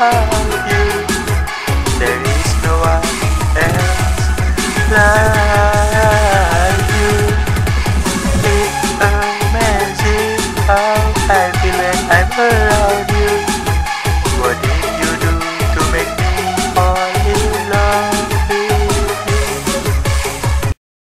without you There is no one else like you. It's amazing how happy I feel